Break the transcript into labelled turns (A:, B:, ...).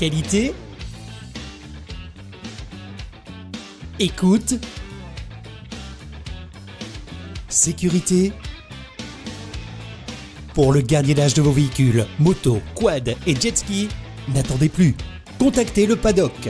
A: Qualité. Écoute. Sécurité. Pour le gardiennage de vos véhicules, motos, quad et jet ski, n'attendez plus. Contactez le paddock.